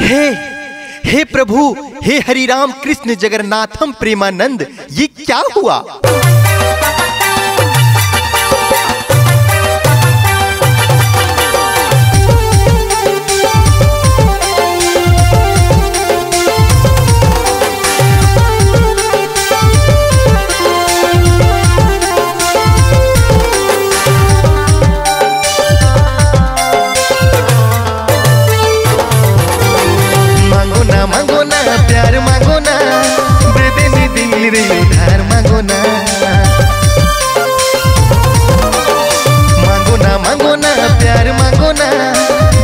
हे हे प्रभु हे हरिराम कृष्ण जगन्नाथम प्रेमानंद ये क्या हुआ? ना मांगो ना प्यार मांगो ना बेदेनी दिल रे उधार मांगो ना मांगो ना मांगो ना प्यार मांगो ना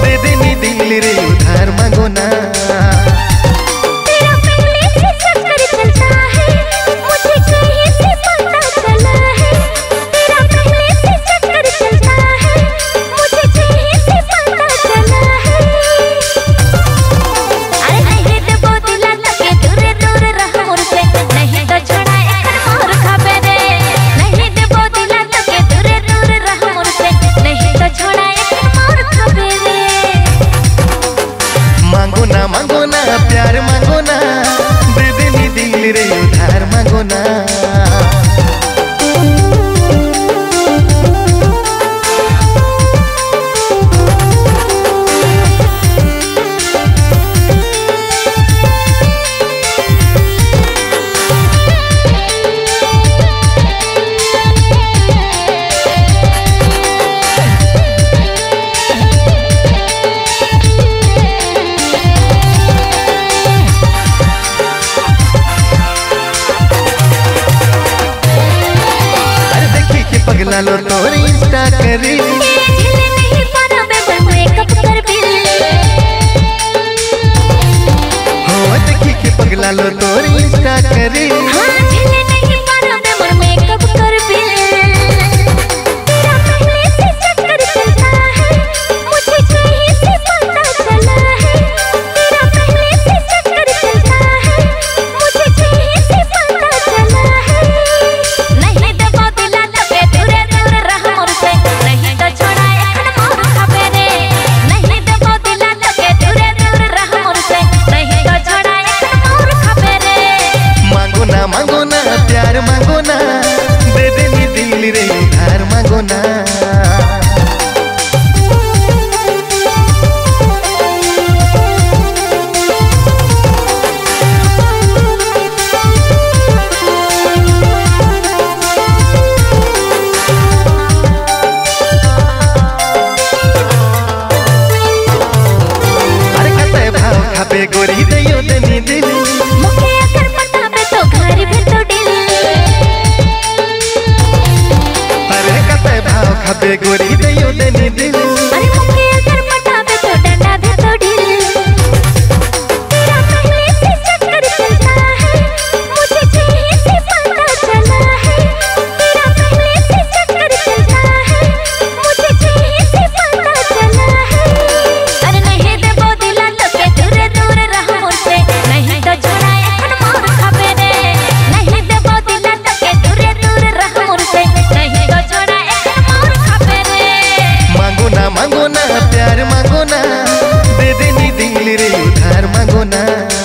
बेदेनी दिल रे उधार मांगो ना मगुना पगला लो तोरे इंस्टा करी हो हाँ, देखी के पगला लो तोरे इंस्टा करी हाँ। मांगो ना प्यार मांगो ना दे दे नी दिल रे हार मांगो ना गोरी दैया। Goodie. उधार मांगो ना।